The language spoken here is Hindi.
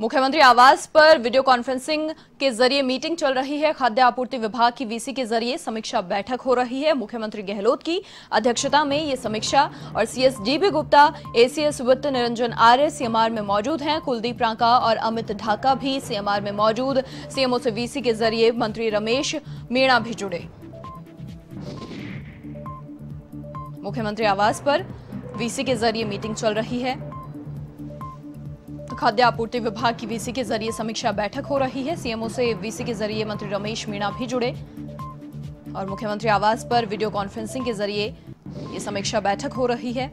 मुख्यमंत्री आवास पर वीडियो कॉन्फ्रेंसिंग के ज़रिए मीटिंग चल रही है। खाद्य आपूर्ति विभाग की वीसी के ज़रिए समीक्षा बैठक हो रही है। मुख्यमंत्री गहलोत की अध्यक्षता में ये समीक्षा और सीएस डीबी गुप्ता एसीएस वित्त निरंजन आर्य सीएमआर में मौजूद हैं। कुलदीप रांका और अमित ढाका भी सीएमआर में मौजूद। सीएमओ से वीसी के ज़रिए मंत्री रमेश मीणा भी जुड़े। मुख्यमंत्री आवास पर वीसी के ज़रिए मीटिंग चल रही है। खाद्य आपूर्ति विभाग की वीसी के ज़रिए समीक्षा बैठक हो रही है। सीएमओ से वीसी के ज़रिए मंत्री रमेश मीणा भी जुड़े। और मुख्यमंत्री आवास पर वीडियो कॉन्फ्रेंसिंग के ज़रिए ये समीक्षा बैठक हो रही है।